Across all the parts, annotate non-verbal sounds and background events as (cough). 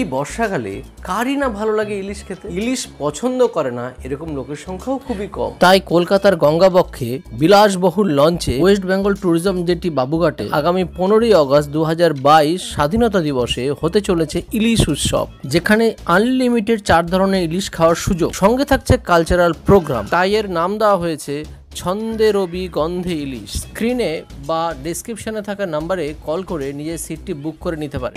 এই বর্ষাকালে কারই না ভালো লাগে ইলিশ খেতে? ইলিশ পছন্দ করে না, এরকম লোকের সংখ্যাও খুবই কম। তাই কলকাতার গঙ্গাবক্ষে বিলাসবহুল লঞ্চে ওয়েস্ট বেঙ্গল ট্যুরিজম জেটি বাবুঘাটে আগামী পনেরোই দুহাজার বাইশ স্বাধীনতা দিবসে হতে চলেছে ইলিশ উৎসব, যেখানে আনলিমিটেড চার ধরনের ইলিশ খাওয়ার সুযোগ। সঙ্গে থাকছে কালচারাল প্রোগ্রাম। তাই এর নাম দেওয়া হয়েছে ছন্দে রবি গন্ধে ইলিশ। স্ক্রিনে বা ডেসক্রিপশনে থাকা নাম্বারে কল করে নিজের সিটটি বুক করে নিতে পারে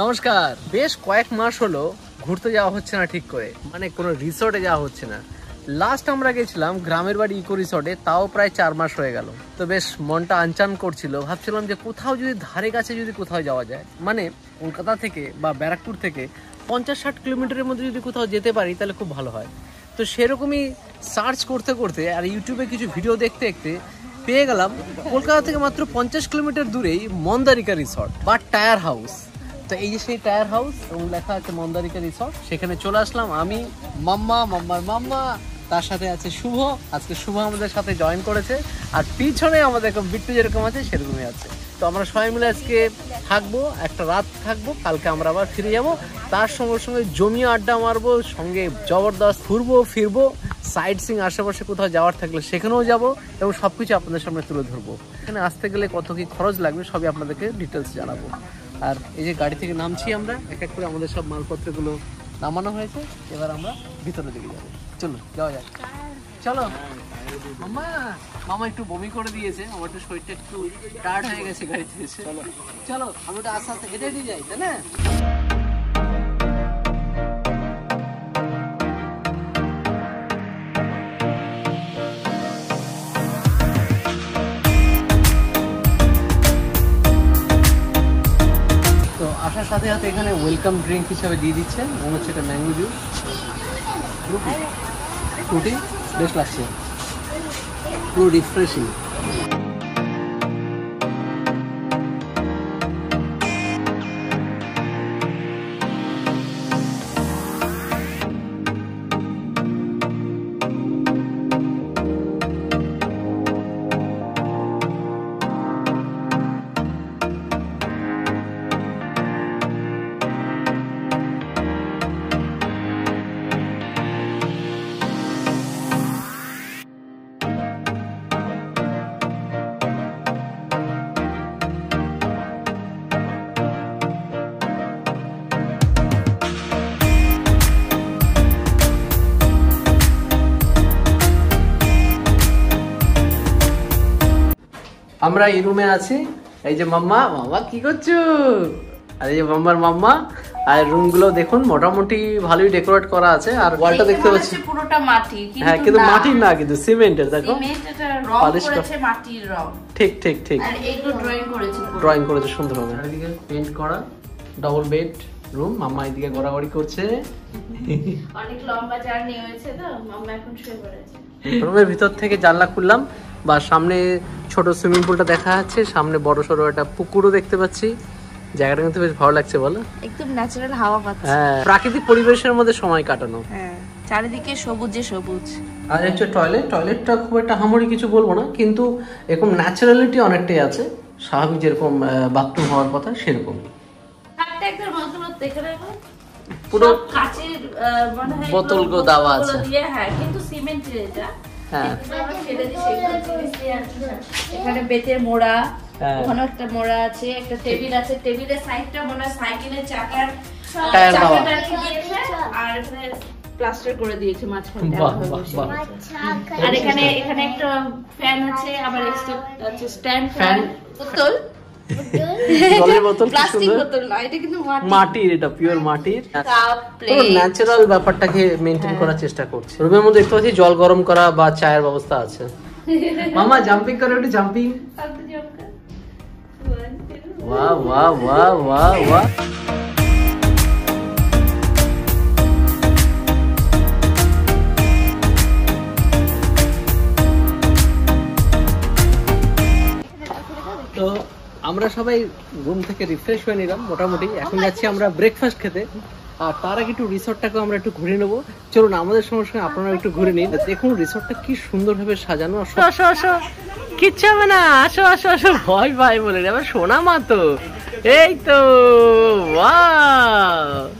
নমস্কার। বেশ কয়েক মাস হলো ঘুরতে যাওয়া হচ্ছে না ঠিক করে। মানে কোনো রিসর্টে যাওয়া হচ্ছে না। লাস্ট আমরা গেছিলাম গ্রামের বাড়ি ইকো রিসর্টে তাও প্রায় চার মাস হয়ে গেল। তো বেশ মনটা আনচান করছিল। ভাবছিলাম যে কোথাও যদি ধারে কাছে যদি কোথাও যাওয়া যায় মানে কলকাতা থেকে বা ব্যারাকপুর থেকে পঞ্চাশ ষাট কিলোমিটারের মধ্যে যদি কোথাও যেতে পারি, তাহলে খুব ভালো হয়। তো সেরকমই সার্চ করতে করতে আর ইউটিউবে কিছু ভিডিও দেখতে দেখতে পেয়ে গেলাম কলকাতা থেকে মাত্র পঞ্চাশ কিলোমিটার দূরেই মন্দারিকা রিসর্ট বা টায়ার হাউস তো এই যে সেই টায়ার হাউস এবং লেখা আছে মন্দারিকা রিসর্ট সেখানে চলে আসলাম আমি, মাম্মা, মাম্মার মাম্মা, তার সাথে আছে শুভ, আজকে শুভ আমাদের সাথে জয়েন করেছে, আর পিছনে আমাদের বিট্টু যেরকম আছে, সেরকমই আছে। তো আমরা সবাই মিলে আজকে থাকব, একটা রাত থাকব, কালকে আমরা আবার ফিরে যাব, তার সঙ্গে সঙ্গে জমিয়ে আড্ডা মারবো, সঙ্গে জবরদস্ত ঘুরবো, ফিরবো সাইড সিং আশেপাশে কোথাও যাওয়ার থাকলে সেখানেও যাব, এবং সব কিছু আপনাদের সামনে তুলে ধরবো। এখানে আসতে গেলে কত কি খরচ লাগবে, সবই আপনাদেরকে ডিটেলস জানাব। আর এই যে গাড়ি থেকে নামছি আমরা, এক এক করে আমাদের সব মালপত্রগুলো নামানো হয়েছে। এবার আমরা ভিতরে দিকে যাব। চলো যাওয়া যাক। চলো। মামা মামা একটু বমি করে দিয়েছে। আমার একটু শরীরটা একটু টায়ার্ড হয়ে গেছে গাড়িতে এসে। চলো চলো আমি ওটা আস্তে আস্তে হেঁটে হেঁটে যাই, তাই না? সাথে এখানে ওয়েলকাম ড্রিঙ্ক হিসাবে দিয়ে দিচ্ছে মনে হচ্ছে এটা ম্যাঙ্গো জুস ফ্রুটি বেশ লাগছে। পুরো রিফ্রেশিং আমরা এই রুমে আছি। এই যে মাম্মা মাম্মা কি করছ? আর এই যে মাম্মার মাম্মা আর রুমগুলো দেখুন মোটামুটি ভালোই ডেকোরেট করা আছে। আর ওয়ালটা দেখতে পাচ্ছি। পুরোটা মাটি হ্যাঁ কিন্তু। মাটির না কিন্তু সিমেন্টের দেখো। রং করেছে মাটির রং। ঠিক ঠিক ঠিক। আর এইগুলো ড্রয়িং করেছে। ড্রয়িং করেছে সুন্দর হবে। এদিকে পেন্ট করা ডবল বেড রুম মাম্মা এদিকে গড়াগড়ি করছে। অনেক লম্বা জার্নি হয়েছে তো মাম্মা এখন শুয়ে পড়েছে। রুমের ভিতর থেকে জানলা খুললাম। বা সামনে ছোট সুইমিং পুলটা দেখা যাচ্ছে সামনে বড় সড়ো একটা পুকুরও দেখতে পাচ্ছি। জায়গাটা কিন্তু বেশ ভালো লাগছে বলো। একদম ন্যাচারাল হাওয়া পাচ্ছে। হ্যাঁ প্রাকৃতিক পরিবেশের মধ্যে সময় কাটানো। হ্যাঁ চারিদিকে সবুজে সবুজ। আর হচ্ছে টয়লেট টয়লেটটা খুব একটা হামরি কিছু বলব না কিন্তু এরকম ন্যাচারালিটি অনেকটাই আছে। স্বাভাবিক যেরকম বাথরুম হওয়ার কথা সেরকম। পুরো কাচের মনে হয় বোতলগুলো দেওয়া আছে। হ্যাঁ কিন্তু সিমেন্টের এটা। হ্যাঁ। এখানে বেতের মোড়া হ্যাঁ। ওখানে একটা মোড়া আছে একটা টেবিল আছে টেবিলের সাইডটা মনে হয় সাইকেলের চাকার আর প্লাস্টার করে দিয়েছে। গেছে। আর এখানে এখানে একটা ফ্যান আছে আবার স্ট্যান্ড ফ্যান। ফ্যান বোতল জলের বোতল প্লাস্টিক বোতল না এটা কিন্তু মাটির। এটা পিওর মাটির। কাপ পুরো প্লেট ন্যাচারাল ব্যাপারটাকে মেনটেন হ্যাঁ। করার চেষ্টা করছে। রুমের মধ্যে দেখতে পাচ্ছি জল গরম করা বা চায়ের ব্যবস্থা আছে। (laughs) মামা জাম্পিং করে একটু জাম্পিং ওয়া ওয়া ওয়া ওয়া ওয়া আমরা সবাই ঘুম থেকে রিফ্রেশ হয়ে নিলাম মোটামুটি। এখন যাচ্ছি আমরা ব্রেকফাস্ট খেতে। আর তার আগে একটু রিসোর্টটাকে আমরা একটু ঘুরে নেব। চলুন আমাদের সঙ্গে সঙ্গে আপনারা একটু ঘুরে নিন। দেখুন রিসোর্টটা কি সুন্দরভাবে সাজানো আসো আসো আসো। কিচ্ছু হবে না। আসো আসো আসো। ভয় ভাই বলে আবার সোনা মা তো এই তো বাহ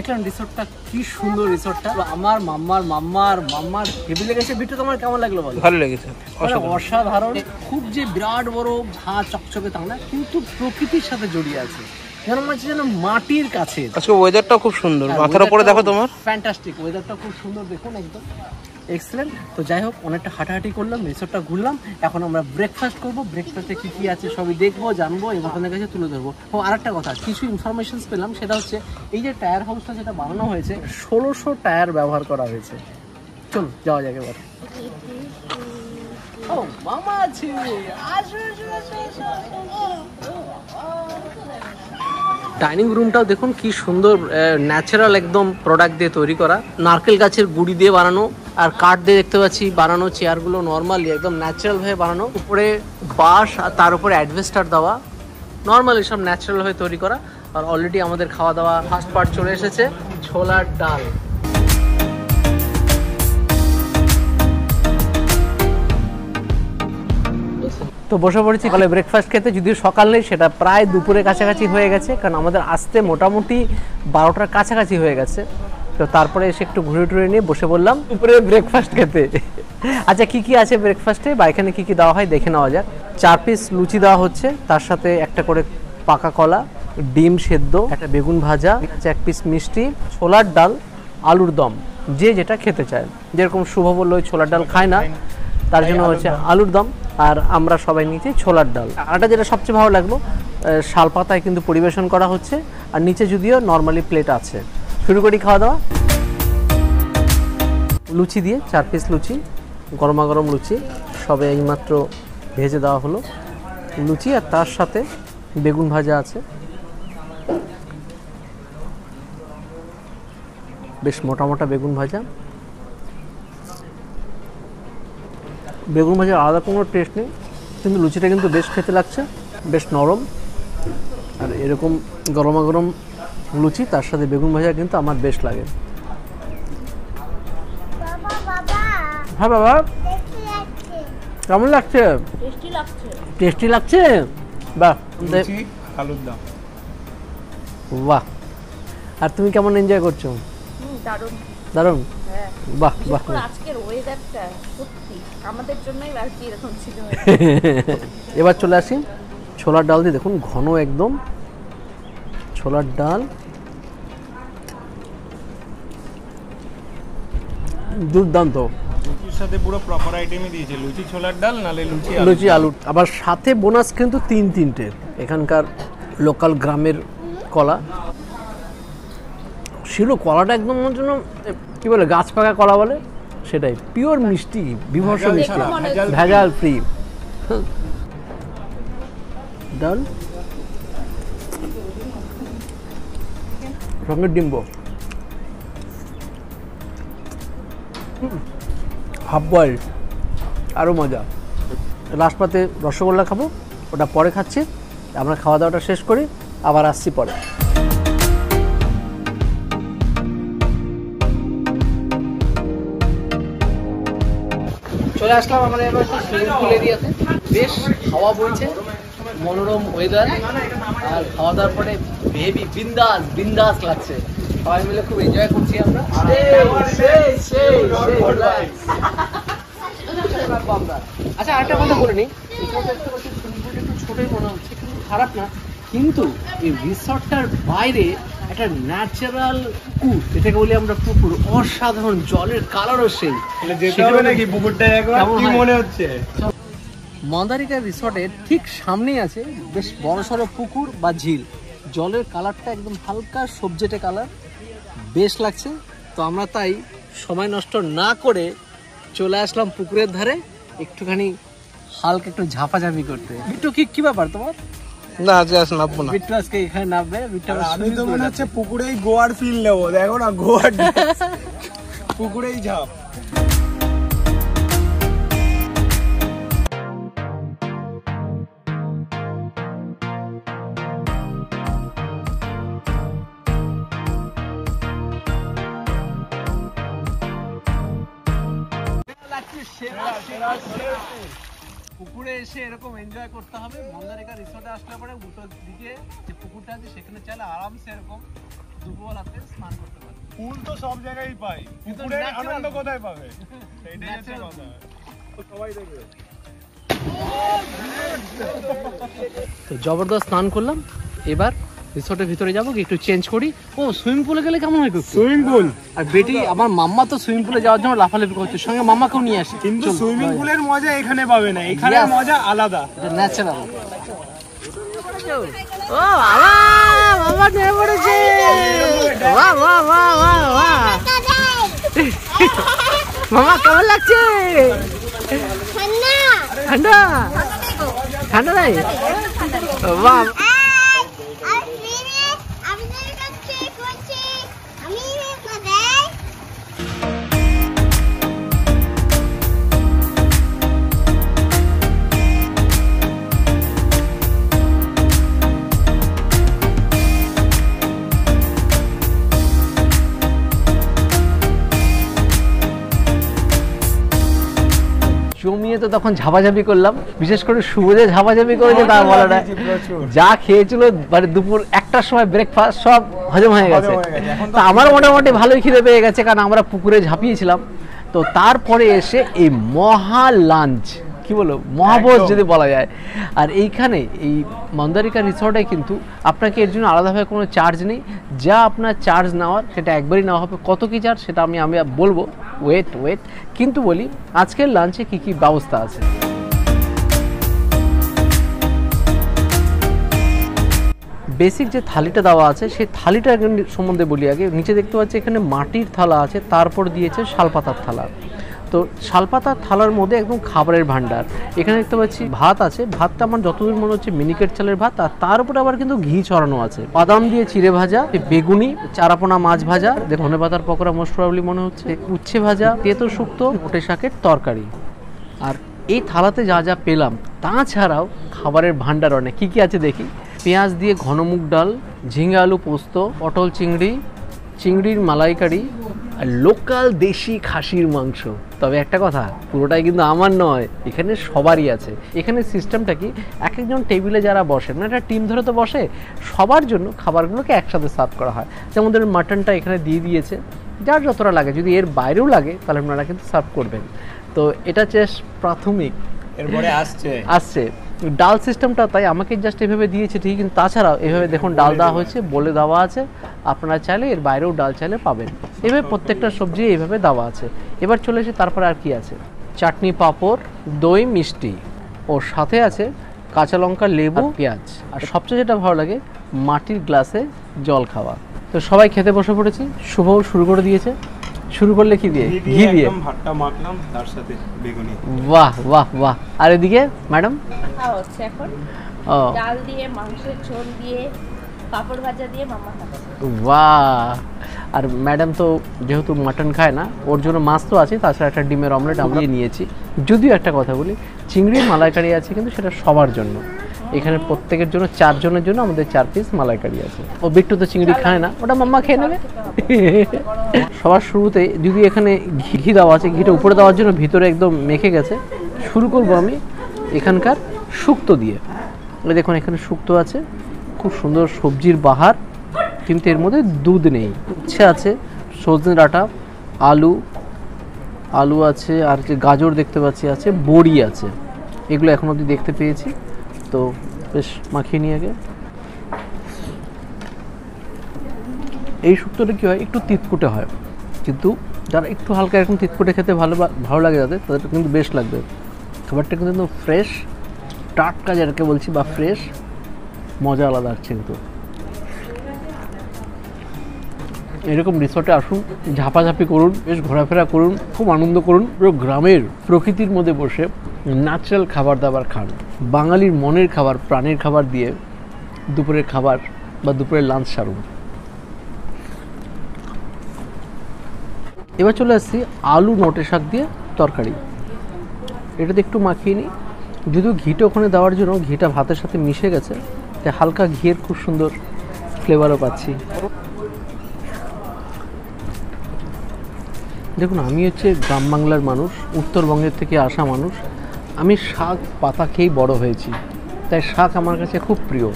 দেখলাম রিসোর্টটা কি সুন্দর রিসোর্টটা আমার মাম্মার মাম্মার মাম্মার হেভি লেগেছে ভিডিও তোমার কেমন লাগল বলো? ভালো লেগেছে। মানে অসাধারণ। খুব যে বিরাট বড় ভা চকচকে তা না কিন্তু প্রকৃতির সাথে জড়িয়ে আছে। যেন মনে হচ্ছে যেন মাটির কাছে। আজকে ওয়েদারটাও খুব সুন্দর। হ্যাঁ, মাথার উপরে দেখো তোমার। ফ্যান্টাস্টিক ওয়েদারটা খুব সুন্দর দেখুন একদম। এক্সেলেন্ট তো যাই হোক, অনেকটা হাঁটাহাঁটি করলাম রিসোর্টটা ঘুরলাম। এখন আমরা ব্রেকফাস্ট করব। ব্রেকফাস্টে কী কী আছে সবই দেখব, জানব এবং আপনাদের কাছে তুলে ধরবো। ও, আরেকটা কথা, কিছু ইনফরমেশন পেলাম। সেটা হচ্ছে, এই যে টায়ার হাউসটা যেটা বানানো হয়েছে, ষোলোশো টায়ার ব্যবহার করা হয়েছে। চল যাওয়া যাক এবার। ও। ডাইনিং রুমটাও দেখুন, কি সুন্দর ন্যাচারাল একদম প্রোডাক্ট দিয়ে তৈরি করা। নারকেল গাছের গুড়ি দিয়ে বানানো। আর কাঠ দিয়ে দেখতে পাচ্ছি বানানো চেয়ারগুলো নর্মালি একদম ন্যাচারাল ভাবে বানানো। উপরে বাঁশ আর তার উপরে অ্যাডভেস্টার দেওয়া। নর্মালি সব ন্যাচারাল ভাবে তৈরি করা। আর অলরেডি আমাদের খাওয়া দাওয়া ফার্স্ট পার্ট চলে এসেছে, ছোলার ডাল। তো বসে পড়েছি সকালে ব্রেকফাস্ট খেতে, যদিও সকাল নেই, সেটা প্রায় দুপুরের কাছাকাছি হয়ে গেছে, কারণ আমাদের আসতে মোটামুটি বারোটার কাছাকাছি হয়ে গেছে। তো তারপরে এসে একটু ঘুরে টুরে নিয়ে বসে বললাম, দুপুরে ব্রেকফাস্ট খেতে। আচ্ছা কি কি আছে ব্রেকফাস্টে বা এখানে কী কি দেওয়া হয়? দেখে নেওয়া যাক। চার পিস লুচি দেওয়া হচ্ছে, তার সাথে একটা করে পাকা কলা, ডিম সেদ্ধ, একটা বেগুন ভাজা, এক পিস মিষ্টি, ছোলার ডাল, আলুর দম, যে যেটা খেতে চায়। যেরকম শুভ বলল ছোলার ডাল খায় না। তার জন্য হচ্ছে আলুর দম আর আমরা সবাই নিচে ছোলার ডাল। আরটা যেটা সবচেয়ে ভালো লাগল শাল পাতায় কিন্তু পরিবেশন করা হচ্ছে। আর নিচে যদিও নর্মালি প্লেট আছে। শুরু করি খাওয়া দাওয়া। লুচি দিয়ে, চার পিস লুচি গরমা গরম লুচি, সবে এইমাত্র ভেজে দেওয়া হলো লুচি আর তার সাথে বেগুন ভাজা আছে। বেশ মোটা মোটা বেগুন ভাজা। বেগুন ভাজার আলাদা কোনো টেস্ট নেই, কিন্তু লুচিটা কিন্তু বেশ খেতে লাগছে, বেশ নরম। আর এরকম গরমা গরম লুচি তার সাথে বেগুন ভাজা কিন্তু আমার বেশ লাগে। বাবা বাবা। হ্যাঁ বাবা। কেমন লাগছে? টেস্টি লাগছে। টেস্টি লাগছে? বাহ আলুর দাম। বাহ। আর তুমি কেমন এনজয় করছ? দারুণ। দারুণ? হ্যাঁ। বাহ বাহ। আজকের ওয়েদারটা সত্যি আমাদের জন্যই আর কি এরকম ছিল। (laughs) এবার চলে আসি ছোলার ডাল দিয়ে। দেখুন ঘন একদম। ছোলার ডাল। দুর্দান্ত। লুচির সাথে পুরো প্রপার আইটেমই দিয়েছে। লুচি ছোলার ডাল নালে লুচি আলু। লুচি আলু। আবার সাথে বোনাস কিন্তু তিন তিনটে। এখানকার লোকাল গ্রামের কলা। ছিল কলাটা একদম জন্য কি বলে গাছ পাকা কলা বলে? সেটাই। পিওর মিষ্টি বিভর্ষ মিষ্টি। ভেজাল ভেজাল ফ্রি ডাল। সঙ্গে ডিম্ব। হাফ বয়েল আরও মজা। লাস্ট পাতে রসগোল্লা খাব, ওটা পরে খাচ্ছি, আমরা খাওয়া দাওয়াটা শেষ করি, আবার আসছি পরে। চলে আসলাম আমরা এবার সুইমিং পুল এরিয়াতে বেশ হাওয়া বইছে, মনোরম ওয়েদার আর খাওয়া দাওয়ার পরে বেবি বিন্দাস বিন্দাস লাগছে। সবাই মিলে খুব এনজয় করছি আমরা। আচ্ছা আরেকটা কথা বলে নিই একটু ছোটই মনে হচ্ছে কিন্তু খারাপ না কিন্তু এই রিসর্টটার বাইরে একটা ন্যাচারাল পুকুর যেটাকে বলি আমরা পুকুর অসাধারণ জলের কালারও সেই। নাকি পুকুরটা একবার? কি মনে হচ্ছে? মন্দারিকা রিসর্টের ঠিক সামনেই আছে বেশ বড় সড়ো পুকুর বা ঝিল। জলের কালারটা একদম হালকা সবজেটে কালার বেশ লাগছে। তো আমরা তাই সময় নষ্ট না করে চলে আসলাম পুকুরের ধারে। একটুখানি হালকা একটু ঝাপাঝাপি করতে। একটু কি কি ব্যাপার তোমার? না আজকে আস নামবো না। বিট্টু আজকে এখানে নামবে। বিট্টু আবার আমি তো মনে হচ্ছে পুকুরেই গোয়ার ফিল নেব। দেখো না গোয়ার (laughs) পুকুরেই ঝাপ। পুকুরে এসে এরকম এনজয় করতে হবে। মন্দারিকা রিসোর্টে আসলে পরে উল্টো দিকে যে পুকুরটা আছে সেখানে চাইলে আরামসে এরকম দুপুরবেলাতে স্নান করতে পারবে। ফুল তো সব জায়গায় পাই। কিন্তু আনন্দ কোথায় পাবে? সেইটাই হচ্ছে কথা। সবাই দেখবে। তো জবরদস্ত স্নান করলাম। এবার রিসোর্টের ভিতরে যাব কি একটু চেঞ্জ করি। ও সুইমিং পুলে গেলে কেমন হয় সুইমিং পুল আর বেটি আমার মাম্মা তো সুইমিং পুলে যাওয়ার জন্য লাফালাফি করছে সঙ্গে মাম্মাকেও নিয়ে আসে। কিন্তু সুইমিং পুলের মজা এখানে পাবে না এখানে. মজা আলাদা। ন্যাচারাল ও বাবা বাবা নেমে পড়েছে। বাহ বাহ বাহ বাহ বাহ। মামা কেমন লাগছে? ঠান্ডা? ঠান্ডা নাই? বাহ। জমিয়ে তো তখন ঝাপাঝাপি করলাম। বিশেষ করে সুবোধে ঝাপাঝাপি করেছে তা বলা না যা খেয়েছিল মানে দুপুর একটার সময় ব্রেকফাস্ট সব হজম হয়ে গেছে। তা আমার মোটামুটি ভালোই খিদে পেয়ে গেছে কারণ আমরা পুকুরে ঝাঁপিয়েছিলাম। তো তারপরে এসে এই মহা লাঞ্চ কি বলো একদম। যদি বলা যায়। আর এইখানে এই মন্দারিকা রিসর্টে কিন্তু আপনাকে এর জন্য আলাদাভাবে কোনো চার্জ নেই। যা আপনার চার্জ নেওয়ার সেটা একবারই নেওয়া হবে। কত কী চার্জ সেটা আমি আমি বলব। ওয়েট ওয়েট কিন্তু বলি আজকের লাঞ্চে কি কি ব্যবস্থা আছে? বেসিক যে থালিটা দেওয়া আছে সেই থালিটা সম্বন্ধে বলি আগে। নিচে দেখতে পাচ্ছি এখানে মাটির থালা আছে তারপর দিয়েছে শালপাতার থালা। তো শালপাতার থালার মধ্যে একদম খাবারের ভান্ডার এখানে দেখতে পাচ্ছি ভাত আছে। ভাতটা আমার যতদূর মনে হচ্ছে মিনিকেট চালের ভাত, আর তার উপরে আবার কিন্তু ঘি ছড়ানো আছে। বাদাম দিয়ে চিড়ে ভাজা, বেগুনি, চারাপোনা মাছ ভাজা ধনে পাতার পকোড়া মোস্ট প্রবলি মনে হচ্ছে, উচ্ছে ভাজা, তেতো শুক্তো, মোটে শাকের তরকারি। আর এই থালাতে যা যা পেলাম, তাছাড়াও খাবারের ভান্ডার অনেক। কী কী আছে দেখি? পেঁয়াজ দিয়ে ঘনমুগ ডাল, ঝিঙে আলু পোস্ত, পটল চিংড়ি, চিংড়ির মালাইকারি আর লোকাল দেশি খাসির মাংস। তবে একটা কথা পুরোটাই কিন্তু আমার নয় এখানে সবারই আছে। এখানে সিস্টেমটা কি এক একজন টেবিলে যারা বসে না একটা টিম ধরে তো বসে সবার জন্য খাবারগুলোকে একসাথে সার্ভ করা হয়। যেমন ধরুন মাটনটা এখানে দিয়ে দিয়েছে যার যতটা লাগে যদি এর বাইরেও লাগে তাহলে আপনারা কিন্তু সার্ভ করবেন। তো এটা জাস্ট প্রাথমিক। এরপরে আসছে। আসছে। ডাল সিস্টেমটা তাই আমাকে জাস্ট এভাবে দিয়েছে ঠিক কিন্তু তাছাড়াও এভাবে দেখুন ডাল দেওয়া হয়েছে বলে দেওয়া আছে আপনারা চাইলে এর বাইরেও ডাল চাইলে পাবেন। এভাবে প্রত্যেকটা সবজি এইভাবে দেওয়া আছে। এবার চলে এসে তারপরে আর কি আছে? চাটনি পাঁপড় দই মিষ্টি। ও সাথে আছে কাঁচা লঙ্কা লেবু পেঁয়াজ। আর সবচেয়ে যেটা ভালো লাগে মাটির গ্লাসে জল খাওয়া। তো সবাই খেতে বসে পড়েছি শুভও শুরু করে দিয়েছে। শুরু করলে কি দিয়ে? ঘি দিয়ে? একদম ভাতটা মাখলাম তার সাথে বেগুনি। বাহ বাহ বাহ। আর এদিকে ম্যাডাম? খাওয়া হচ্ছে এখন ও। ডাল দিয়ে মাংসের ঝোল দিয়ে পাপড় ভাজা দিয়ে মামা খাচ্ছে বাহ। আর ম্যাডাম তো যেহেতু মাটন খায় না ওর জন্য মাছ তো আছে তাছাড়া একটা ডিমের অমলেট আমরা নিয়েছি। যদিও একটা কথা বলি চিংড়ির মালাইকারি আছে কিন্তু সেটা সবার জন্য। এখানে প্রত্যেকের জন্য, চারজনের জন্য আমাদের চার পিস মালাইকারি আছে। ও বিট্টু তো চিংড়ি খায় না, ওটা মাম্মা খেয়ে নেবে। সবার শুরুতে যদি এখানে ঘি দেওয়া আছে, ঘিটা উপরে দেওয়ার জন্য ভিতরে একদম মেখে গেছে। শুরু করব আমি এখানকার শুক্তো দিয়ে। দেখুন, এখানে শুক্তো আছে। খুব সুন্দর সবজির বাহার, কিন্তু এর মধ্যে দুধ নেই। উচ্ছে আছে, সজনে ডাঁটা, আলু আলু আছে, আর যে গাজর দেখতে পাচ্ছি আছে, বড়ি আছে। এগুলো এখন অবধি দেখতে পেয়েছি। তো বেশ মাখিয়ে নিয়ে আগে। এই শুক্তোটা কী হয়? একটু তিতকুটে হয়। কিন্তু যারা একটু হালকা এরকম তিতকুটে খেতে ভালো ভালো লাগে তাদের তাদের কিন্তু বেশ লাগবে। খাবারটা কিন্তু ফ্রেশ টাটকা যেটাকে বলছি বা ফ্রেশ মজা আলাদা আসছে কিন্তু। এরকম রিসর্টে আসুন, ঝাপাঝাপি করুন, বেশ ঘোরাফেরা করুন, খুব আনন্দ করুন, পুরো গ্রামের প্রকৃতির মধ্যে বসে ন্যাচারাল খাবার দাবার খান। বাঙালির মনের খাবার, প্রাণের খাবার দিয়ে দুপুরের খাবার বা দুপুরের লাঞ্চ সারুন। এবার চলে আসছি আলু নটে শাক দিয়ে তরকারি। এটাতে একটু মাখিয়ে নিই। যদিও ঘিটা ওখানে দেওয়ার জন্য ঘিটা ভাতের সাথে মিশে গেছে, তাই হালকা ঘিয়ের খুব সুন্দর ফ্লেভারও পাচ্ছি। দেখুন, আমি হচ্ছে গ্রাম বাংলার মানুষ, উত্তরবঙ্গের থেকে আসা মানুষ আমি শাক, পাতা খেয়েই বড় হয়েছি। তাই শাক আমার কাছে খুব প্রিয়।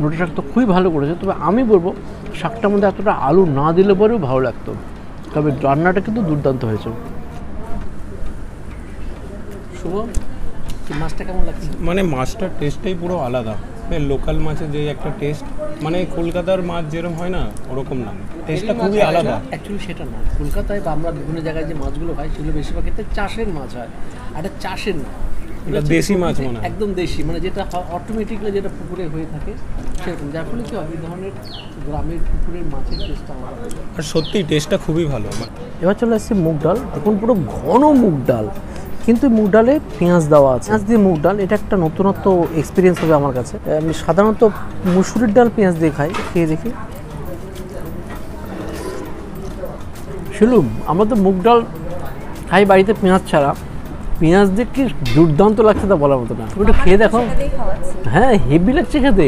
রুটি শাক তো খুবই ভালো করেছে, তবে আমি বলব, শাকটার মধ্যে এতটা আলু না দিলে পরেও ভালো লাগতো। তবে রান্নাটা কিন্তু দুর্দান্ত হয়েছে। শুভ, মাছটা কেমন লাগছে? মানে মাছটার টেস্টটাই পুরো আলাদা। লোকাল মাছের যে একটা টেস্ট মানে কলকাতার মাছ যেরকম হয় না ওরকম না। টেস্টটা খুবই আলাদা। অ্যাকচুয়ালি সেটা না। কলকাতায় বা আমরা বিভিন্ন জায়গায় যে মাছগুলো খাই সেগুলো বেশিরভাগ ক্ষেত্রে চাষের মাছ হয়। আর এটা চাষের না। এটা দেশি মাছ মনে হয়। একদম দেশি। মানে যেটা অটোমেটিকলি যেটা পুকুরে হয়ে থাকে সেরকম। যার ফলে কি হয় এই ধরনের গ্রামের পুকুরের মাছের টেস্টটা আমরা আর সত্যি টেস্টটা খুবই ভালো। এবার চলে আসছে মুগ ডাল। দেখুন পুরো ঘন মুগ ডাল। কিন্তু মুগ ডালে পেঁয়াজ দেওয়া আছে। পেঁয়াজ দিয়ে মুগ ডাল এটা একটা নতুনত্ব এক্সপিরিয়েন্স হবে আমার কাছে। আমি সাধারণত মুসুরির ডাল পেঁয়াজ দিয়ে খাই খেয়ে দেখি। শিলু আমরা তো মুগ ডাল খাই বাড়িতে পেঁয়াজ ছাড়া। পেঁয়াজ দিয়ে কি দুর্দান্ত লাগছে তা বলার মতো না। ওটা খেয়ে দেখো। হ্যাঁ হেভি লাগছে খেতে।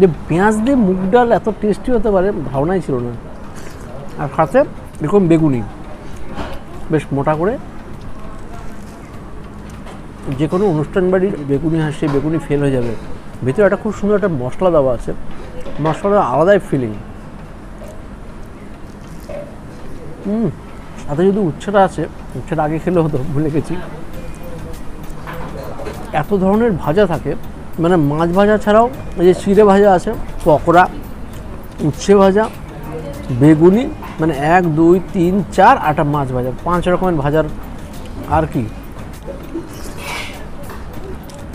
যে পেঁয়াজ দিয়ে মুগ ডাল এত টেস্টি হতে পারে ধারণাই ছিল না। আর সাথে এরকম বেগুনি। বেশ মোটা করে যে কোনো অনুষ্ঠান বাড়ির বেগুনি হাসি, বেগুনি ফেল হয়ে যাবে। ভিতরে একটা খুব সুন্দর একটা মশলা দেওয়া আছে। মশলার আলাদাই ফিলিং সাথে যদি উচ্ছেটা আছে, উচ্ছেটা আগে খেলে হতো, ভুলে গেছি। এত ধরনের ভাজা থাকে মানে মাছ ভাজা ছাড়াও এই যে চিড়ে ভাজা আছে, পকোড়া, উচ্ছে ভাজা, বেগুনি মানে এক, দুই, তিন, চার, আটা মাছ ভাজা, পাঁচ রকমের ভাজার। আর কি?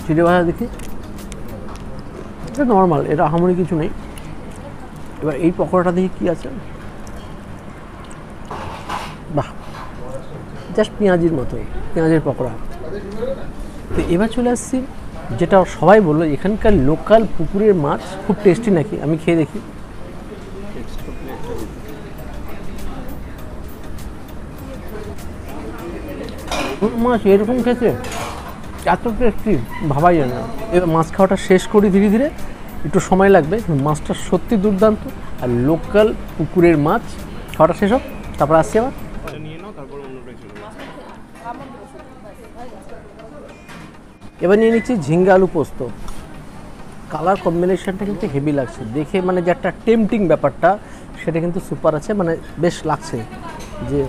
চিড়ে ভাজা দেখি। এটা নর্মাল এটা আহামরি কিছু নেই। এবার এই পকোড়াটা দেখি কি আছে। বাহ জাস্ট পেঁয়াজির মতো, পেঁয়াজের পকোড়া। তো এবার চলে আসছি, যেটা সবাই বলল, এখানকার লোকাল পুকুরের মাছ খুব টেস্টি নাকি? আমি খেয়ে দেখি। মাছ এরকম খেতে? এত টেস্টি ভাবাই যায় না। এবার মাছ খাওয়াটা শেষ করি ধীরে ধীরে। একটু সময় লাগবে মাছটা সত্যি দুর্দান্ত। আর লোকাল পুকুরের মাছ, খাওয়াটা শেষ হোক, তারপর আসছি আবার। এবার নিয়ে নিচ্ছি ঝিঙ্গা আলু পোস্ত। কালার কম্বিনেশনটা কিন্তু হেভি লাগছে। দেখে মানে যে একটা টেম্পটিং ব্যাপারটা, সেটা কিন্তু সুপার আছে মানে বেশ লাগছে। যে,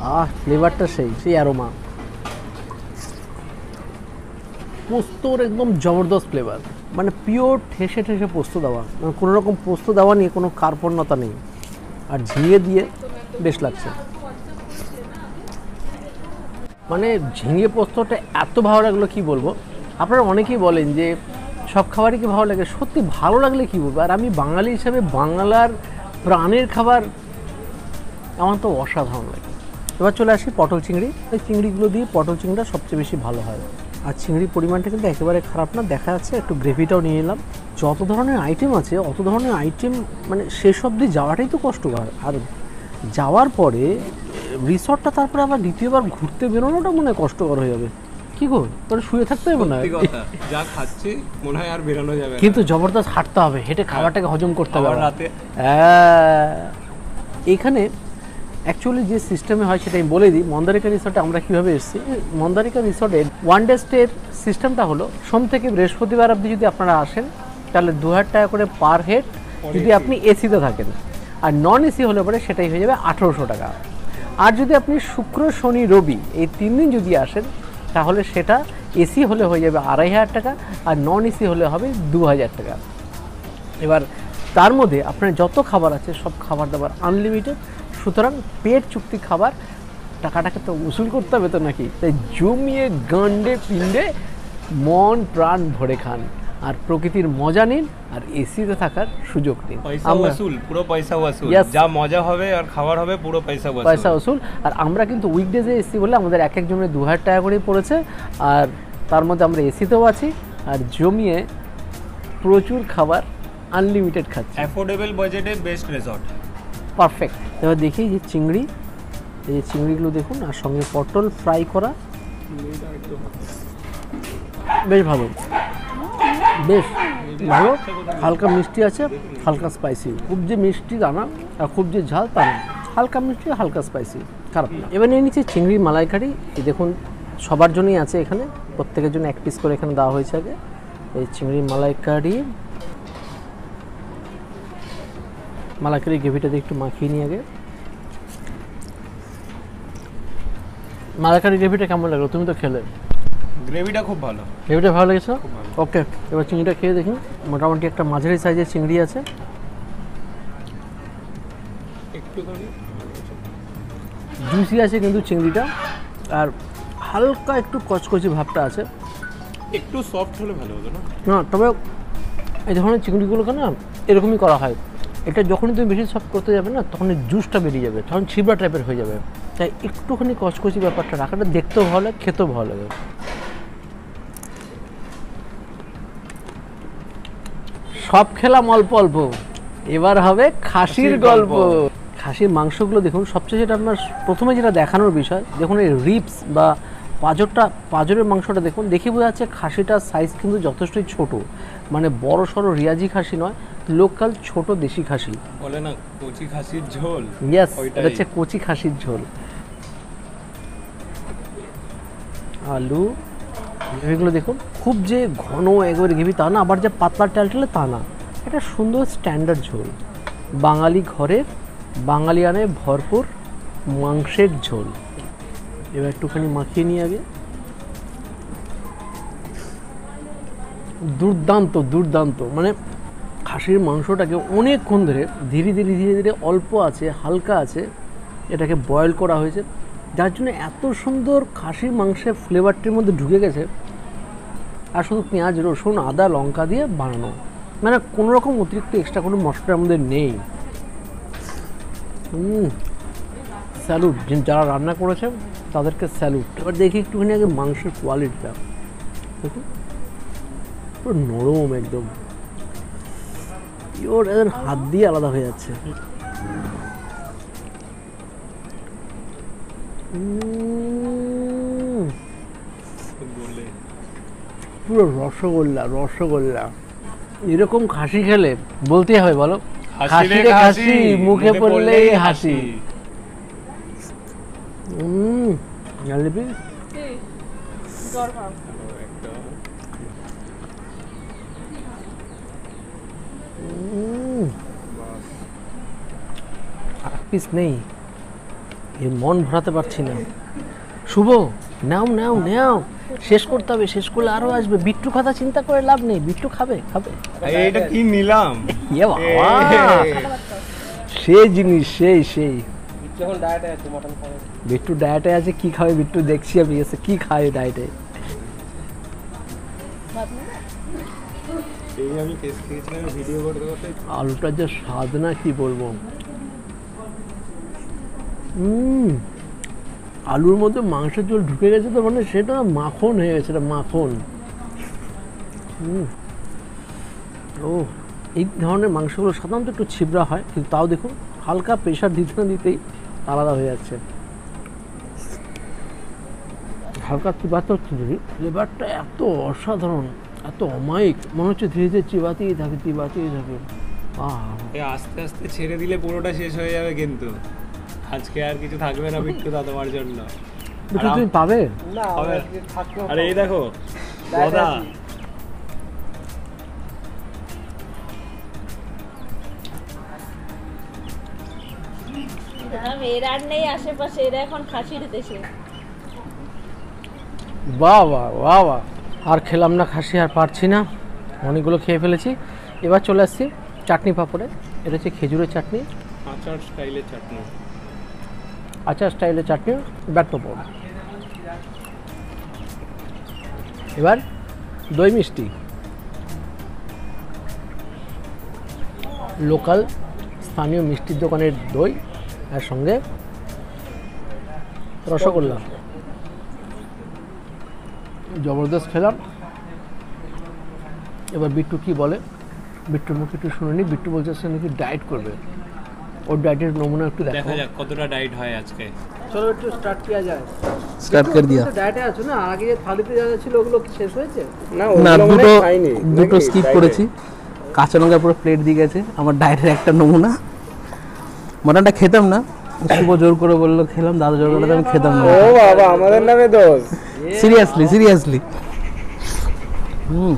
আহ ফ্লেভারটা সেই সেই অ্যারোমা পোস্তর একদম জবরদস্ত ফ্লেভার মানে পিওর ঠেসে ঠেসে পোস্ত দেওয়া। মানে কোনো রকম পোস্ত দেওয়া নিয়ে কোনো কার্পণ্যতা নেই। আর ঝিঙে দিয়ে বেশ লাগছে। মানে ঝিঙে পোস্তটা এত ভালো লাগল কি বলব? আপনারা অনেকেই বলেন যে সব খাবারই কি ভালো লাগে? সত্যি ভালো লাগলে কি বলব? আর আমি বাঙালি হিসাবে বাংলার প্রাণের খাবার আমার তো অসাধারণ লাগে। এবার চলে আসি পটল চিংড়ি। চিংড়িগুলো দিয়ে পটল চিংড়িটা সবচেয়ে বেশি ভালো হয়। আর চিংড়ির পরিমাণটা কিন্তু একেবারে খারাপ না দেখা যাচ্ছে একটু গ্রেভিটাও নিয়ে এলাম যত ধরনের আইটেম আছে অত ধরনের আইটেম মানে শেষ অবধি যাওয়াটাই তো কষ্টকর। আর যাওয়ার পরে রিসর্টটা তারপরে আবার দ্বিতীয়বার ঘুরতে বেরোনোটা মনে হয় কষ্টকর হয়ে যাবে। কি গো? তোর শুয়ে থাকতে হবে না? যা খাচ্ছি মনে হয় আর বেরোনো যাবে। কিন্তু জবরদস্ত হাঁটতে হবে হেঁটে খাবারটাকে হজম করতে হবে। রাতে। হ্যাঁ। এখানে অ্যাকচুয়ালি যে সিস্টেমে হয় সেটা আমি বলে দিই। মন্দারিকা রিসর্টে আমরা কীভাবে এসেছি? মন্দারিকা রিসর্টে ওয়ান ডে স্টের সিস্টেমটা হলো সোম থেকে বৃহস্পতিবার অবধি যদি আপনারা আসেন তাহলে দু হাজার টাকা করে পার হেড যদি আপনি এসিতে থাকেন। আর নন এসি হলে পরে সেটাই হয়ে যাবে আঠেরোশো টাকা। আর যদি আপনি শুক্র শনি রবি এই তিন দিন যদি আসেন তাহলে সেটা এসি হলে হয়ে যাবে আড়াই হাজার টাকা আর নন এসি হলে হবে দু হাজার টাকা। এবার তার মধ্যে আপনার যত খাবার আছে সব খাবার দাবার আনলিমিটেড সুতরাং পেট চুক্তি খাবার টাকাটাকে তো উসুল করতে হবে তো নাকি? তাই জমিয়ে গান্ডে পিণ্ডে মন প্রাণ ভরে খান। আর প্রকৃতির মজা নিন আর এসিতে থাকার সুযোগ নিন। পয়সা ওসুল পুরো পয়সা ওসুল যা মজা হবে আর খাবার হবে পুরো পয়সা পয়সা ওসুল উসুল। আর আমরা কিন্তু উইকডেজে এসি বলে আমাদের এক এক একজনের দু হাজার টাকা করেই পড়েছে। আর তার মধ্যে আমরা এসিতেও আছি। আর জমিয়ে প্রচুর খাবার আনলিমিটেড খাচ্ছি। অ্যাফোর্ডেবল বাজেটে বেস্ট রিসর্ট পারফেক্ট এবার দেখি যে চিংড়ি, এই চিংড়িগুলো দেখুন, আর সঙ্গে পটল ফ্রাই করা। বেশ ভালো। বেশ ভালো, হালকা মিষ্টি আছে, হালকা স্পাইসি খুব যে মিষ্টি তা না আর খুব যে ঝাল, তা না। হালকা মিষ্টি, হালকা স্পাইসি খারাপ না। এবার নিয়ে নিচ্ছি চিংড়ি মালাইকারি। দেখুন, সবার জন্যই আছে এখানে। প্রত্যেকের জন্য এক পিস করে এখানে দেওয়া হয়েছে আগে। এই চিংড়ি মালাইকারি। মালাইকারি গ্রেভিটা দিয়ে একটু মাখিয়ে নিয়ে আগে। মালাইকারি গ্রেভিটা কেমন লাগল? তুমি তো খেলে। গ্রেভিটা খুব ভালো। গ্রেভিটা ভালো লেগেছে? ওকে এবার চিংড়িটা খেয়ে দেখুন মোটামুটি একটা মাঝারি সাইজের চিংড়ি আছে। জুসি আছে কিন্তু চিংড়িটা। আর হালকা একটু কচকচি ভাবটা আছে। একটু সফট হলে ভালো হতো না? না তবে এই ধরনের চিংড়িগুলোকে না এরকমই করা হয়। এটা যখনই তুমি বেশি সফট করতে যাবে না তখন জুসটা বেরিয়ে যাবে তখন ছিবড়া টাইপের হয়ে যাবে। তাই একটুখানি কচকচি ব্যাপারটা রাখাটা দেখতেও ভালো লাগে খেতেও ভালো লাগে। সব খেলাম অল্প অল্প। এবার হবে খাসির গল্প। খাসির মাংসগুলো দেখুন সবচেয়ে যেটা আপনার প্রথমে যেটা দেখানোর বিষয় দেখুন এই রিপস বা পাঁজরটা পাঁজরের মাংসটা দেখুন দেখে বোঝা যাচ্ছে খাসিটার সাইজ কিন্তু যথেষ্টই ছোট। মানে বড় সড়ো রিয়াজি খাসি নয় লোকাল ছোট দেশি খাসি। বলে না কচি খাসির ঝোল? ইয়েস এটা হচ্ছে কচি খাসির ঝোল। আলু গ্রেভিগুলো দেখুন খুব যে ঘন একবারে গ্রেভি তা না আবার যে পাতলা টালটালে তা না। এটা সুন্দর স্ট্যান্ডার্ড ঝোল। বাঙালি ঘরের বাঙালিয়ানে ভরপুর মাংসের ঝোল। এবার একটুখানি মাখিয়ে নিয়ে আগে। দুর্দান্ত দুর্দান্ত। মানে খাসির মাংসটাকে অনেকক্ষণ ধরে ধীরে ধীরে ধীরে ধীরে অল্প আছে, হালকা আছে, এটাকে বয়েল করা হয়েছে। যার জন্য এত সুন্দর খাসির মাংসের ফ্লেভারটির মধ্যে ঢুকে গেছে। আর শুধু পেঁয়াজ, রসুন, আদা, লঙ্কা দিয়ে বানানো। মানে কোনো রকম অতিরিক্ত এক্সট্রা কোনো মশলার মধ্যে নেই। স্যালুট যারা রান্না করেছে, তাদেরকে স্যালুট এবার দেখি একটুখানি আগে মাংসের কোয়ালিটিটা দেখুন। পুরো নরম একদম। পিওর একদম হাত দিয়ে আলাদা হয়ে যাচ্ছে। পুরো রসগোল্লা রসগোল্লা। এরকম খাসি খেলে বলতেই হবে বলো? খাসি রে খাসি মুখে পড়লেই হাসি। উম, পিস নেই। এ মন ভরাতে পারছি না। শুভ নাও নাও নাও। শেষ করতে হবে শেষ করলে আরও আসবে। বিট্টু কথা চিন্তা করে লাভ নেই। বিট্টু খাবে খাবে। এটা কি নিলাম? ইয়ে বাবা। সেই জিনিস সেই সেই। বিট্টু ডায়েটে আছে কি খাবে বিট্টু? দেখছি আমি এসে কি খায় ডায়েটে আলুটার যে স্বাদ না, কি বলব? আলুর মধ্যে মাংসের ঝোল ঢুকে গেছে তো মানে সেটা মাখন হয়ে গেছে মাখন। ও, এই ধরনের মাংসগুলো সাধারণত একটু ছিবড়া হয়, কিন্তু তাও দেখুন, হালকা প্রেশার দিতে না দিতেই আলাদা হয়ে যাচ্ছে। হালকা চিবাতে হচ্ছে, যদি? ফ্লেভারটা এত অসাধারণ। এত অমায়িক। মনে হচ্ছে ধীরে ধীরে চিবাতেই থাকে চিবাতেই থাকে। আহ। আস্তে আস্তে ছেড়ে দিলে পুরোটা শেষ হয়ে যাবে কিন্তু। আজকে আর কিছু থাকবে না বিট্টু দা তোমার জন্য। তুমি পাবে। আরে এই দেখো এরা আর নেই আশেপাশে এরা এখন খাসির দেশে। বাহ বাহ বাহ বাহ। আর খেলাম না খাসি আর পারছি না। অনেকগুলো খেয়ে ফেলেছি। এবার চলে আসছি চাটনি পাঁপড়ে। এটা হচ্ছে খেজুরের চাটনি। আচার স্টাইলের চাটনি। আচার স্টাইলের চাটনি ব্যাট পাঁপড়। এবার দই মিষ্টি। লোকাল স্থানীয় মিষ্টির দোকানের দই আর সঙ্গে রসগোল্লা। জবরদস্ত খেলাম। এবার বিট্টু কি বলে? বিট্টুর মুখে একটু শুনে নি বিট্টু বলছে সে নাকি ডায়েট করবে। ওর ডায়েটের নমুনা একটু দেখো দেখা যাক কতটা ডাইট হয় আজকে? চলো একটু স্টার্ট কিয়া যায়। স্টার্ট করে দিয়া ডায়েটে আছো না? আগে যে থালিতে যা যা ছিল ওগুলো কি শেষ হয়েছে? না না ওগুলো দুটো খাইনি। দুটো স্কিপ করেছি। কাঁচা লঙ্কা পুরো প্লেট দিয়ে গেছে। আমার ডায়েটের একটা নমুনা। মাটনটা খেতাম না। শুভ জোর করে বলল খেলাম দাদা জোর করে আমি খেতাম না। ও বাবা আমাদের নামে দোষ। সিরিয়াসলি সিরিয়াসলি হুম।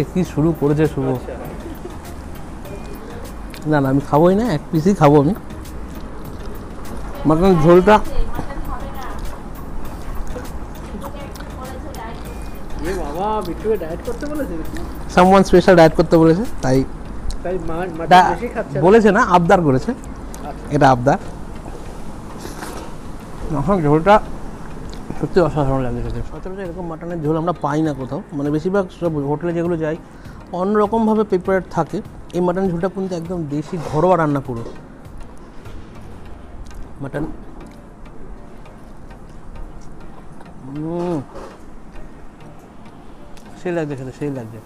এ কি শুরু করেছে শুভ? না না আমি খাবোই না এক পিসই খাব আমি। মাটন ঝোলটা। সামওয়ান স্পেশাল ডায়েট করতে বলেছে তাই বলেছে না আবদার করেছে। এটা আবদার। এখন ঝোলটা সত্যি অসাধারণ লাগে সচরাচর এরকম মাটনের ঝোল আমরা পাই না কোথাও। মানে বেশিরভাগ সব হোটেলে যেগুলো যাই অন্যরকমভাবে প্রিপারেড থাকে। এই মাটন ঝোলটা কিন্তু একদম দেশি ঘরোয়া রান্না পুরো। মাটন। সেই লাগছে খেতে সেই লাগছে।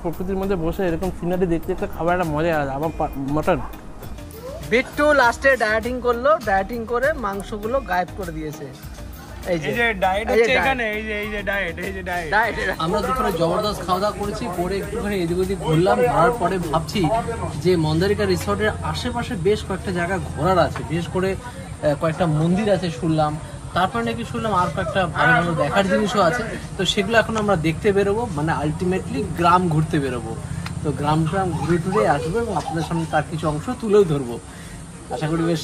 প্রকৃতির মধ্যে বসে এরকম সিনারি দেখতে দেখতে খাবার একটা মজা আছে আবার মাটন বিট্টু লাস্টে ডায়েটিং করল ডায়েটিং করে মাংসগুলো গায়েব করে দিয়েছে। এই যে ডায়েট হচ্ছে এখানে এই যে এই যে ডায়েট এই যে ডায়েট আমরা দুপুরে জবরদস্ত খাওয়া দাওয়া করেছি করে একটুখানি এদিক ওদিক ঘুরলাম ঘোরার পরে ভাবছি যে মন্দারিকা রিসর্টের আশেপাশে বেশ কয়েকটা জায়গা ঘোরার আছে। বিশেষ করে কয়েকটা মন্দির আছে শুনলাম। তারপরে নাকি শুনলাম আর কয়েকটা ভালো ভালো দেখার জিনিসও আছে। তো সেগুলো এখন আমরা দেখতে বেরোবো মানে আলটিমেটলি গ্রাম ঘুরতে বেরোবো। তো গ্রাম গ্রাম ঘুরে টুরে আসব এবং আপনাদের সামনে তার কিছু অংশ তুলেও ধরবো। আশা করি বেশ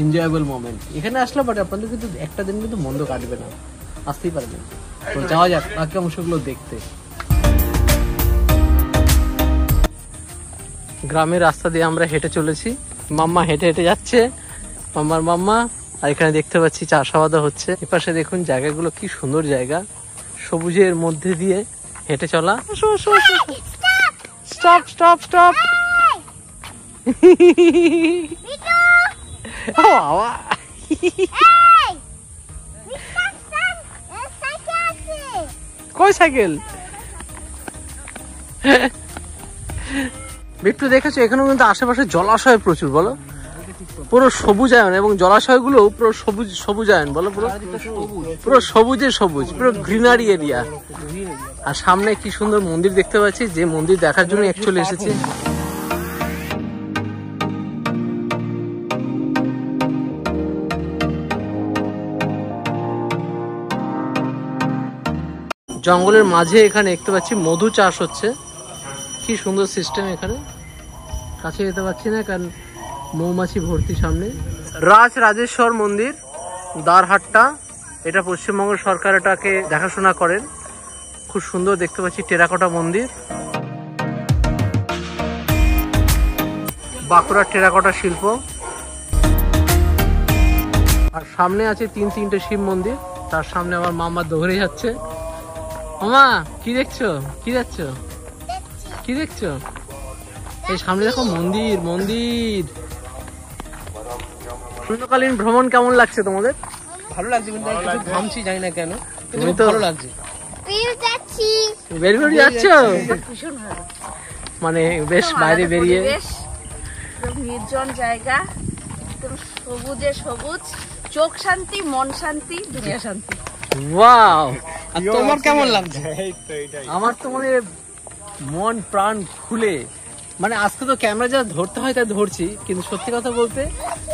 এনজয়েবল মোমেন্ট এখানে আসলে বাট আপনাদের কিন্তু একটা দিন কিন্তু মন্দ কাটবে না। আসতেই পারবেন তো যাওয়া যাক বাকি অংশগুলো দেখতে। গ্রামের রাস্তা দিয়ে আমরা হেঁটে চলেছি। মাম্মা হেঁটে হেঁটে যাচ্ছে। মাম্মার মাম্মা আর এখানে দেখতে পাচ্ছি চাষাবাদা হচ্ছে। এপাশে দেখুন জায়গাগুলো কি সুন্দর জায়গা। সবুজের মধ্যে দিয়ে হেঁটে চলা। স্টপ সাইকেল আছে কই সাইকেল? (laughs) বিট্টু দেখেছ এখানেও কিন্তু আশেপাশে জলাশয় প্রচুর বলো? পুরো সবুজায়ন এবং জলাশয়গুলো পুরো সবুজ, সবুজায়ন, বলো পুরো? পুরো সবুজে সবুজ, পুরো গ্রিনারি এরিয়া। আর সামনে কি সুন্দর মন্দির দেখতে পাচ্ছি, যে মন্দির দেখার জন্য অ্যাকচুয়ালি এসেছি। জঙ্গলের মাঝে এখানে দেখতে পাচ্ছি মধু চাষ হচ্ছে। কি সুন্দর সিস্টেম এখানে। কাছে যেতে পারছি না, কারণ মৌমাছি ভর্তি সামনে। রাজ রাজেশ্বর মন্দির দ্বারহাট্টা এটা পশ্চিমবঙ্গ সরকার এটাকে দেখাশোনা করেন। খুব সুন্দর দেখতে পাচ্ছি টেরাকোটা মন্দির। বাঁকুড়ার টেরাকোটা শিল্প। আর সামনে আছে তিন তিনটে শিব মন্দির। তার সামনে আমার মামা দৌড়ে যাচ্ছে। মামা, কি দেখছ? কি দেখছ? কি দেখছ? এই সামনে দেখো মন্দির মন্দির। শূন্যকালীন ভ্রমণ কেমন লাগছে তোমাদের? ভালো লাগছে কিন্তু কিছু ঘামছি জানি না কেন তুমি তো ভালো লাগছে। যাচ্ছি। মানে বেশ বাইরে বেরিয়ে। নির্জন জায়গা একদম সবুজে সবুজ চোখ শান্তি মন শান্তি দুনিয়া শান্তি। ওয়াও! আর তোমার কেমন লাগছে? এই তো এটাই আমার তো মানে মন প্রাণ খুলে। মানে আজকে তো ক্যামেরা যা ধরতে হয় তাই ধরছি, কিন্তু সত্যি কথা বলতে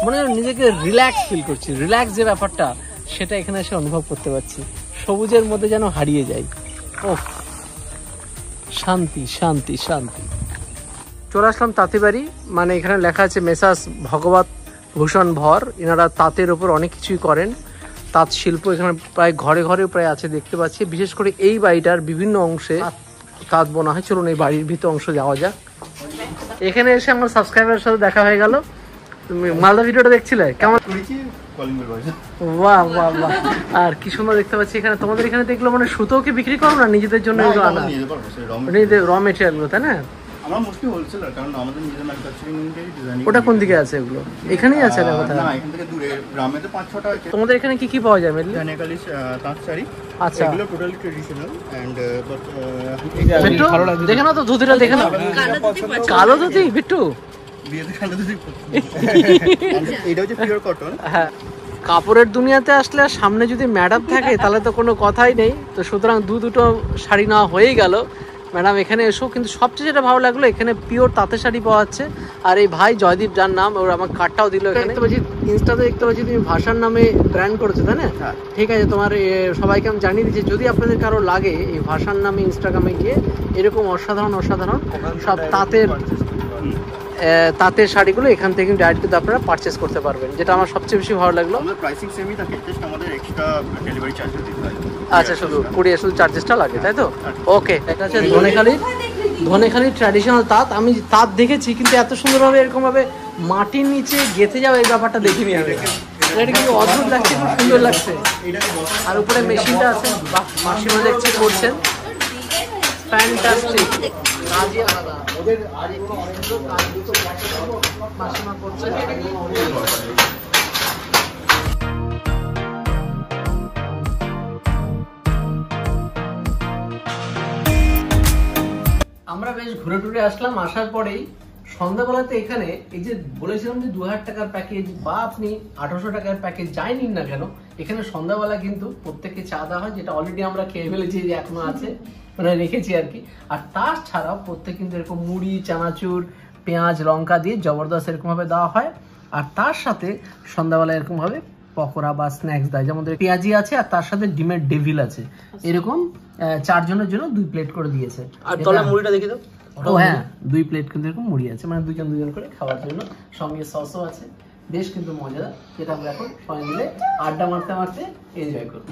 মনে হয় নিজেকে রিল্যাক্স ফিল করছি। রিল্যাক্স যে ব্যাপারটা, সেটা এখানে এসে অনুভব করতে পারছি। সবুজের মধ্যে যেন হারিয়ে যাই। ও শান্তি শান্তি শান্তি। চলে আসলাম তাঁতিবাড়ি। মানে এখানে লেখা আছে, মেসাস ভগবত ভূষণ ভর। এনারা তাঁতের ওপর অনেক কিছুই করেন। তাঁত শিল্প এখানে প্রায় ঘরে ঘরে প্রায় আছে, দেখতে পাচ্ছি। বিশেষ করে এই বাড়িটার বিভিন্ন অংশে তাঁত বোনা হয়। চলুন এই বাড়ির ভিতর অংশ যাওয়া যাক। এখানে এসে আমার সাবস্ক্রাইবারের সাথে দেখা হয়ে গেল। তুমি মালদা ভিডিওটা দেখছিলে? কেমন? বাহ বাহ বাহ। আর কি সুন্দর দেখতে পাচ্ছি এখানে। তোমাদের এখানে দেখল মানে সুতো কি বিক্রি করো না? নিজেদের জন্য র মেটেরিয়ালগুলো তাই না? আমরা মোস্টলি হোলসেলার কারণ আমাদের নিজের ম্যানুফ্যাকচারিং ডিজাইনিং ওটা কোন দিকে আছে এগুলো এখানেই আছে না কোথায় না এখান থেকে দূরে গ্রামে তো পাঁচ ছটা আছে। তোমাদের এখানে কি কি পাওয়া যায় মেনলি কানেকালি তাঁত শাড়ি আচ্ছা। এগুলো টোটালি ট্রেডিশনাল বিট্টু দেখে না তো ধুতিটা দেখে না কালো ধুতি বিট্টু? বিয়েতে কালো দুধি (laughs) এটা হচ্ছে পিওর কটন হ্যাঁ। কাপড়ের দুনিয়াতে আসলে আর সামনে যদি ম্যাডাম থাকে তাহলে তো কোনো কথাই নেই। তো সুতরাং দু দুটো শাড়ি নেওয়া হয়েই গেল। ম্যাডাম এখানে এসো। কিন্তু সবচেয়ে যেটা ভালো লাগল এখানে পিওর তাঁতের শাড়ি পাওয়া যাচ্ছে। আর এই ভাই জয়দীপ যার নাম ওর আমার কার্ডটাও দিল এখানে। দেখতে পাচ্ছি ইনস্টাতে দেখতে পাচ্ছি তুমি ভাষার নামে ব্র্যান্ড করেছ তাই না? হ্যাঁ। ঠিক আছে তোমার সবাইকে আমি জানিয়ে দিচ্ছি যদি আপনাদের কারও লাগে এই ভাষার নামে ইনস্টাগ্রামে গিয়ে এরকম অসাধারণ অসাধারণ সব তাঁতের তাঁতের শাড়িগুলো এখান থেকে ডাইরেক্ট কিন্তু আপনারা পারচেস করতে পারবেন যেটা আমার সবচেয়ে বেশি ভালো লাগল। প্রাইসিং সেমই থাকে আমাদের এক্সট্রা ডেলিভারি চার্জেস দিতে হয়। আচ্ছা শুধু কুড়িয়ে শুধু চার্জেসটা লাগে তাই তো? ওকে এটা হচ্ছে ধনেখালি ধনেখালি ট্র্যাডিশনাল তাঁত। আমি তাঁত দেখেছি কিন্তু এত সুন্দরভাবে এরকমভাবে মাটির নিচে গেঁথে যাওয়া এই ব্যাপারটা দেখিনি আমি। এটা কিন্তু অদ্ভুত লাগছে খুব সুন্দর লাগছে। আর উপরে মেশিনটা আছে মাসিমা দেখছি করছেন। ফ্যান্টাস্টিক আমরা বেশ ঘুরে টুরে আসলাম, আসার পরেই সন্ধ্যাবেলাতে এখানে এই যে বলেছিলাম যে দু হাজার টাকার প্যাকেজ বা আপনি আঠারোশো টাকার প্যাকেজ যাই নিন না কেন, এখানে সন্ধ্যাবেলা কিন্তু প্রত্যেককে চা দেওয়া হয়, যেটা অলরেডি আমরা খেয়ে ফেলেছি যে এখনও আছে। মানে রেখেছি আর কি। আর তার ছাড়াও প্রত্যেক কিন্তু এরকম মুড়ি চানাচুর পেঁয়াজ লঙ্কা দিয়ে জবরদস্ত এরকম ভাবে দেওয়া হয়। আর তার সাথে সন্ধ্যাবেলা এরকম ভাবে পকোড়া বা স্ন্যাক্স দেয়। যেমন পেঁয়াজি আছে আর তার সাথে ডিমের ডেভিল আছে। এরকম চারজনের জন্য দুই প্লেট করে দিয়েছে। আর তলা মুড়িটা দেখে দাও। ও হ্যাঁ দুই প্লেট কিন্তু এরকম মুড়ি আছে। মানে দুজন দুজন করে খাওয়ার জন্য। সঙ্গে সসও আছে। বেশ কিন্তু মজাদার। যেটা আমরা এখন সবাই মিলে আড্ডা মারতে মারতে এনজয় করব।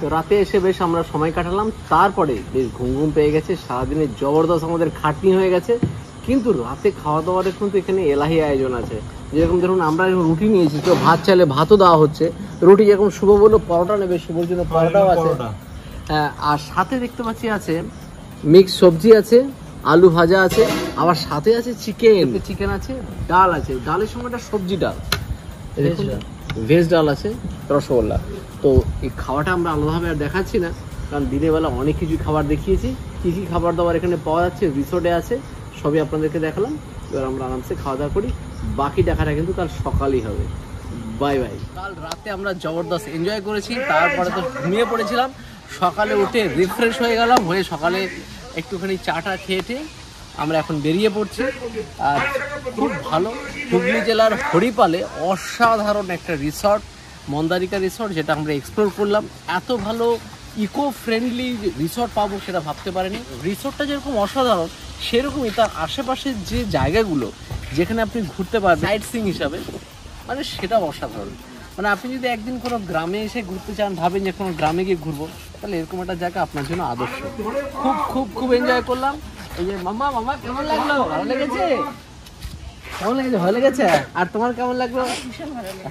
তো রাতে এসে বেশ আমরা সময় কাটালাম। তারপরে বেশ ঘুম ঘুম পেয়ে গেছে। সারাদিনের জবরদস্ত আমাদের খাটনি হয়ে গেছে। কিন্তু রাতে খাওয়া দাওয়ারের কিন্তু এখানে এলাহি আয়োজন আছে। যেরকম ধরুন আমরা এখন রুটি নিয়েছি কেউ ভাত চাইলে ভাতও দেওয়া হচ্ছে। রুটি যেরকম শুভ বলল পরোটা নেবে শুভর জন্য পরোটাও আছে। হ্যাঁ, আর সাথে দেখতে পাচ্ছি আছে মিক্স সবজি আছে আলু ভাজা আছে আবার সাথে আছে চিকেন চিকেন আছে ডাল আছে। ডালের সঙ্গে একটা সবজি ডাল। ভেজ ডাল আছে, রসগোল্লা। তো এই খাওয়াটা আমরা আলাদাভাবে আর দেখাচ্ছি না, কারণ দিনের বেলা অনেক কিছু খাবার দেখিয়েছি। কী কী খাবার দাবার এখানে পাওয়া যাচ্ছে, রিসোর্টে আছে, সবই আপনাদেরকে দেখালাম। এবার আমরা আরামসে খাওয়া দাওয়া করি। বাকি দেখাটা কিন্তু কাল সকালই হবে। Bye bye. কাল রাতে আমরা জবরদস্ত এনজয় করেছি, তারপরে তো ঘুমিয়ে পড়েছিলাম। সকালে উঠে রিফ্রেশ হয়ে গেলাম, হয়ে সকালে একটুখানি চাটা খেয়ে আমরা এখন বেরিয়ে পড়ছি। আর খুব ভালো হুগলি জেলার হরিপালে অসাধারণ একটা রিসর্ট মন্দারিকা রিসর্ট যেটা আমরা এক্সপ্লোর করলাম। এত ভালো ইকো ফ্রেন্ডলি রিসর্ট পাবো সেটা ভাবতে পারিনি। রিসর্টটা যেরকম অসাধারণ, সেরকমই তার আশেপাশের যে জায়গাগুলো যেখানে আপনি ঘুরতে পারবেন সাইট সিং হিসাবে মানে সেটা অসাধারণ। মানে আপনি যদি একদিন কোনো গ্রামে এসে ঘুরতে চান, ভাবেন যে কোনো গ্রামে গিয়ে ঘুরবো, তাহলে এরকম একটা জায়গা আপনার জন্য আদর্শ। খুব খুব খুব এনজয় করলাম। এই যে মামা মামা কেমন লাগল? ভালো লেগেছে? কেমন লেগেছে? ভালো লেগেছে? আর তোমার কেমন লাগল?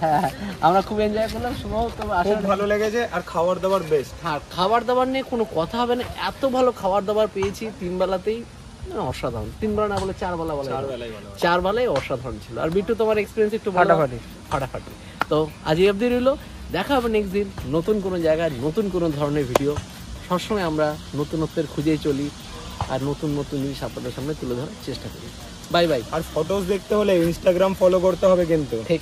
হ্যাঁ আমরা খুব এনজয় করলাম। শুভ তো খুব আসলে ভালো লেগেছে আর খাবার দাবার বেস্ট হ্যাঁ খাবার দাবার নিয়ে কোনো কথা হবে না। এত ভালো খাবার দাবার পেয়েছি তিন বেলাতেই। মানে অসাধারণ। তিন বেলা না বলে চার বেলা বলে। চার বেলায় অসাধারণ ছিল। আর বিট্টু তোমার এক্সপিরিয়েন্স একটু ফাটাফাটি। ফাটাফাটি। তো আজই অবধি রইল। দেখা হবে নেক্সট দিন। নতুন কোনো জায়গায় নতুন কোনো ধরনের ভিডিও সবসময় আমরা নতুনত্বের খুঁজেই চলি। আর নতুন নতুন জিনিস আপনাদের সামনে তুলে ধরার চেষ্টা করি। Bye bye. আর ফটোস দেখতে হলে ইনস্টাগ্রাম ফলো করতে হবে কিন্তু। ঠিক।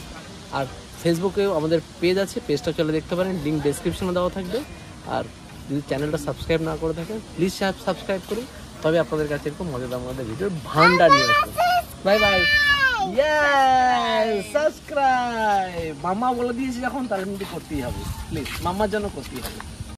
আর ফেসবুকেও আমাদের পেজ আছে পেজটা চলে দেখতে পারেন লিঙ্ক ডেসক্রিপশনে দেওয়া থাকবে। আর যদি চ্যানেলটা সাবস্ক্রাইব না করে থাকেন প্লিজ সাবস্ক্রাইব করুন। তবে আপনাদের কাছে এরকম মজাদার মজাদার ভিডিওর ভান্ডার নিয়ে আসব। Bye bye. সাবস্ক্রাইব মামা বলে দিয়েছি যখন তার কিন্তু করতেই হবে। প্লিজ মামার জন্য করতেই হবে।